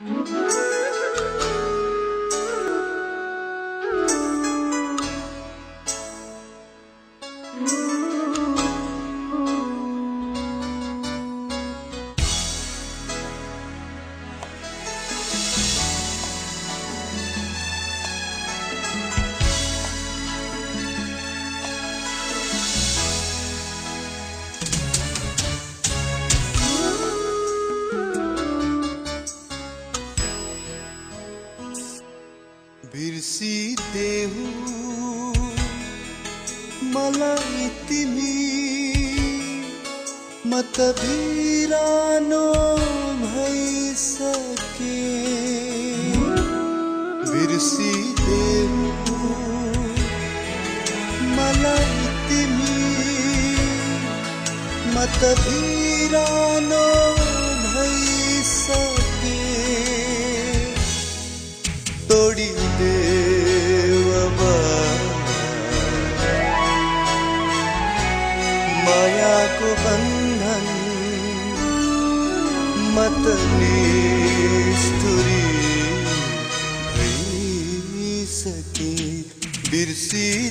Música खुशी देऊ मला इतनी मतबीरानो भई सके। बिरसी देऊ मला इतनी मतबीरानो भई सके। तोड़ी दे। ी सके बिरसि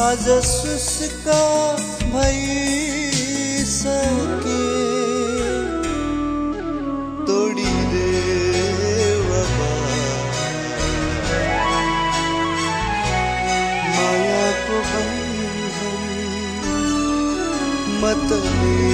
आज शुष्का भई सके तोड़ी रे माया को मत ले।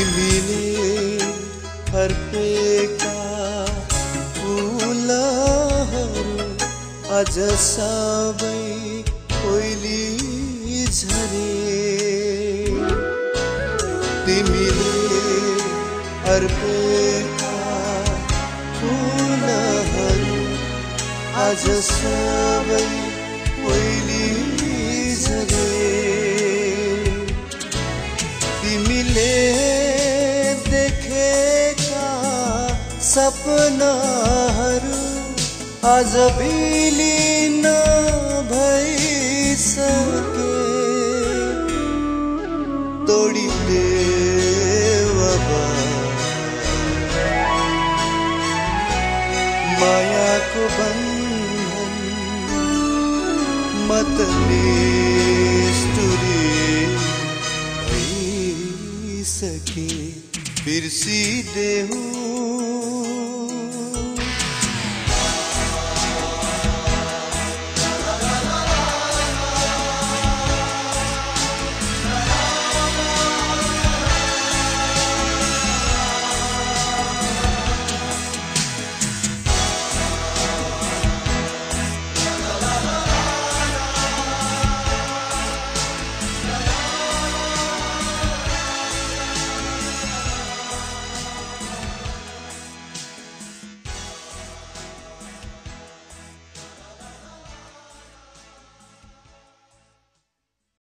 तिमीले अर्पेका फुलहरू अझ सबै ओइली झरे। तिमीले अर्पेका फुलहरू आज सबै सपनाहरू आज बिलिन भइसके। अब मायाको बन्धन निष्ठुरी भइसके। बिर्सिदेऊ